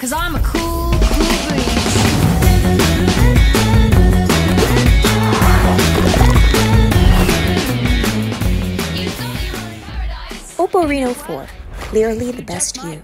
Cause I'm a cool, cool breeze. Oppo Reno 4, clearly the best you.